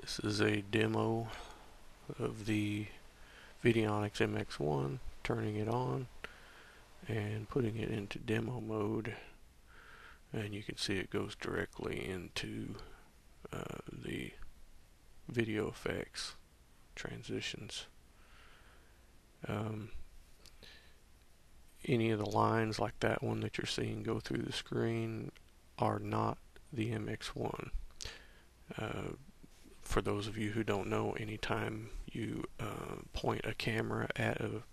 This is a demo of the Videonics MX1, turning it on and putting it into demo mode and you can see it goes directly into uh, the video effects transitions. Um, any of the lines like that one that you're seeing go through the screen are not the MX1. Uh, for those of you who don't know, anytime you uh, point a camera at a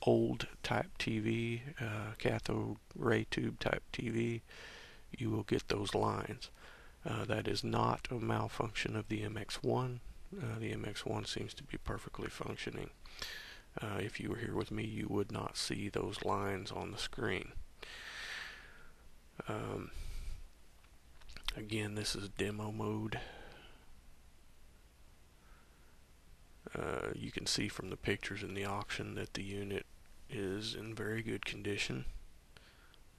old type TV, uh, cathode ray tube type TV, you will get those lines. Uh, that is not a malfunction of the MX1. Uh, the MX1 seems to be perfectly functioning. Uh, if you were here with me, you would not see those lines on the screen. Um, again, this is demo mode. Uh, you can see from the pictures in the auction that the unit is in very good condition.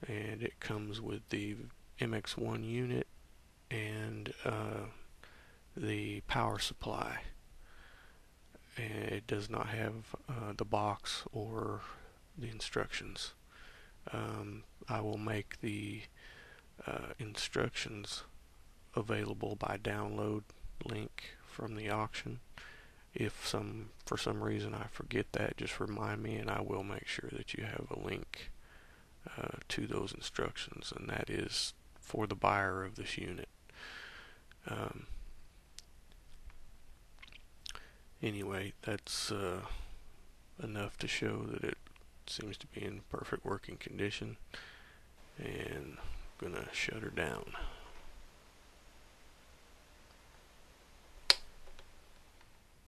And it comes with the MX1 unit and uh, the power supply. And it does not have uh, the box or the instructions. Um, I will make the uh, instructions available by download link from the auction if some for some reason I forget that just remind me and I will make sure that you have a link uh, to those instructions and that is for the buyer of this unit. Um, anyway that's uh, enough to show that it seems to be in perfect working condition and I'm gonna shut her down